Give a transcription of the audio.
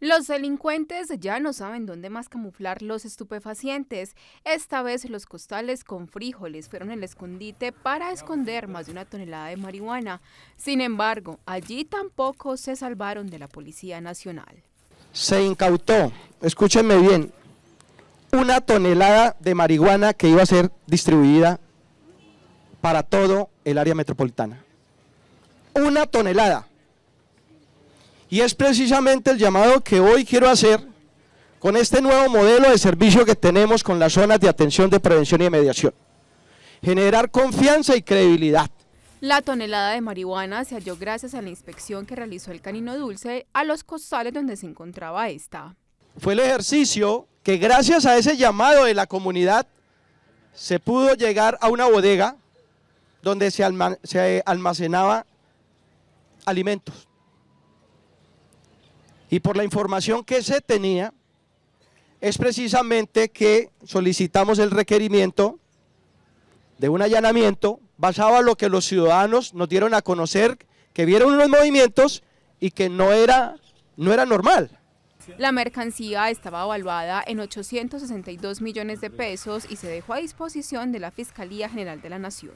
Los delincuentes ya no saben dónde más camuflar los estupefacientes. Esta vez los costales con frijoles fueron el escondite para esconder más de una tonelada de marihuana. Sin embargo, allí tampoco se salvaron de la Policía Nacional. Se incautó, escúchenme bien, una tonelada de marihuana que iba a ser distribuida para todo el área metropolitana. Una tonelada. Y es precisamente el llamado que hoy quiero hacer con este nuevo modelo de servicio que tenemos con las zonas de atención de prevención y de mediación. Generar confianza y credibilidad. La tonelada de marihuana se halló gracias a la inspección que realizó el Canino Dulce a los costales donde se encontraba esta. Fue el ejercicio que gracias a ese llamado de la comunidad se pudo llegar a una bodega donde se, se almacenaba alimentos y por la información que se tenía, es precisamente que solicitamos el requerimiento de un allanamiento basado en lo que los ciudadanos nos dieron a conocer, que vieron unos movimientos y que no era, no era normal. La mercancía estaba evaluada en 862 millones de pesos y se dejó a disposición de la Fiscalía General de la Nación.